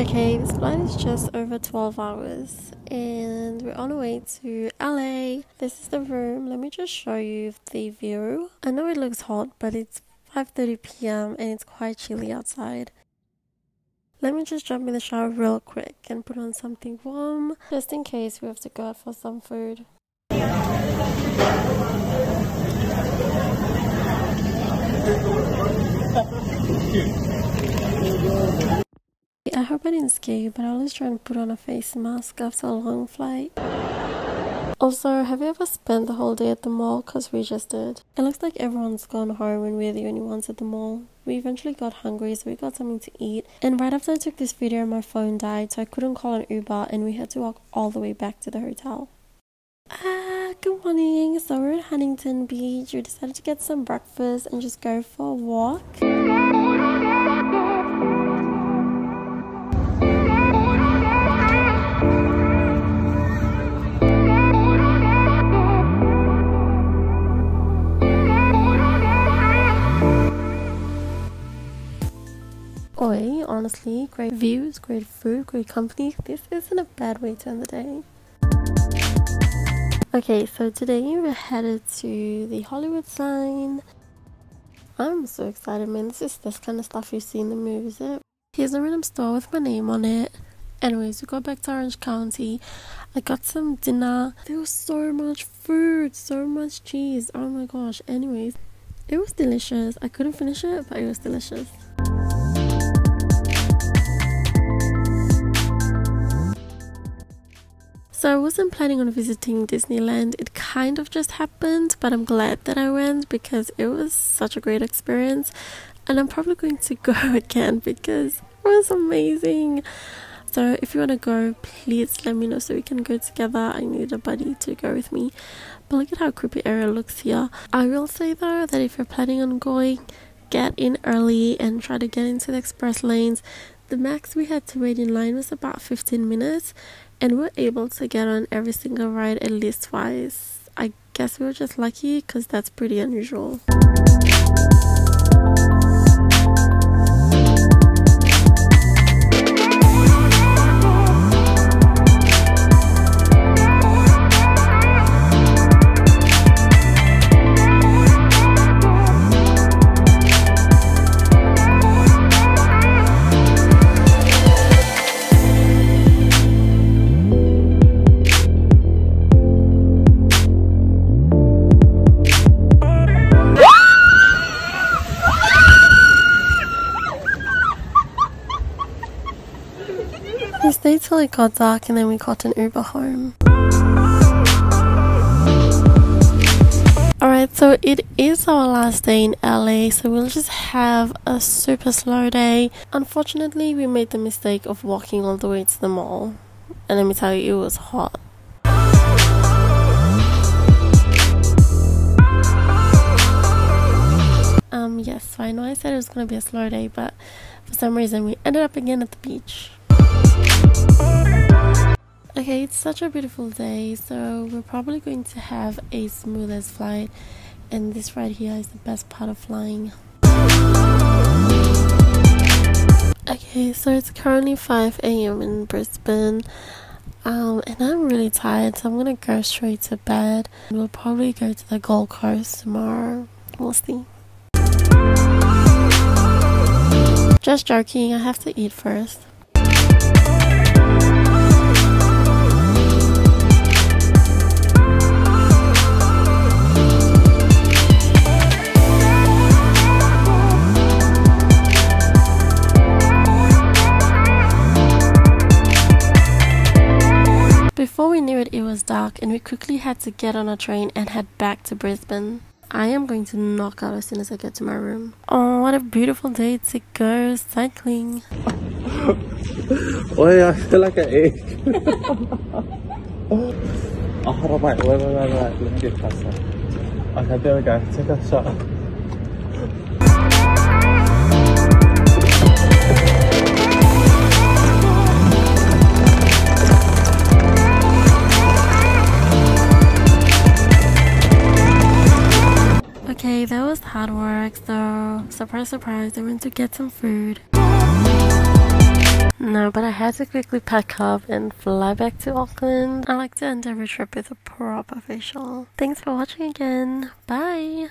Okay, this flight is just over 12 hours and we're on our way to LA. This is the room. Let me just show you the view. I know it looks hot, but it's 5:30 p.m. and it's quite chilly outside. Let me just jump in the shower real quick and put on something warm just in case we have to go out for some food. I didn't scare you, but I always try and put on a face mask after a long flight. Also, have you ever spent the whole day at the mall? Because we just did. It looks like everyone's gone home and we're the only ones at the mall. We eventually got hungry, so we got something to eat. And right after I took this video, my phone died, so I couldn't call an Uber and we had to walk all the way back to the hotel. Ah, good morning. So we're at Huntington Beach. We decided to get some breakfast and just go for a walk. Honestly, great views, great food, great company. This isn't a bad way to end the day. Okay, so today we're headed to the Hollywood sign. I'm so excited, man. This is this kind of stuff you see in the movies. Here's a random store with my name on it. Anyways, we got back to Orange County. I got some dinner. There was so much food, so much cheese. Oh my gosh. Anyways, it was delicious. I couldn't finish it, but it was delicious. So I wasn't planning on visiting Disneyland. It kind of just happened, but I'm glad that I went because it was such a great experience. And I'm probably going to go again because it was amazing. So if you want to go, please let me know so we can go together. I need a buddy to go with me. But look at how creepy area looks here. I will say though that if you're planning on going, get in early and try to get into the express lanes. The max we had to wait in line was about 15 minutes and we're able to get on every single ride at least twice. I guess we were just lucky because that's pretty unusual. We stayed till it got dark and then we got an Uber home. Alright, so it is our last day in LA, so we'll just have a super slow day. Unfortunately, we made the mistake of walking all the way to the mall. And let me tell you, it was hot. Um, yes, so I know I said it was gonna be a slow day, but for some reason we ended up again at the beach. Okay, it's such a beautiful day, so we're probably going to have a smoothest flight, and this right here is the best part of flying. Okay, so it's currently 5 a.m. in Brisbane, um, and I'm really tired, so I'm gonna go straight to bed. We'll probably go to the Gold Coast tomorrow. We'll see. Just joking, I have to eat first. Before we knew it, it was dark, and we quickly had to get on a train and head back to Brisbane. I am going to knock out as soon as I get to my room. Oh, what a beautiful day to go cycling. Wait, I feel like an egg. oh, hold on, wait, wait, wait, wait, wait. Let me get closer. Okay, there we go. Take a shot. Okay, that was hard work, so surprise, surprise, I went to get some food. No, but I had to quickly pack up and fly back to Auckland. I like to end every trip with a proper facial. Thanks for watching again. Bye!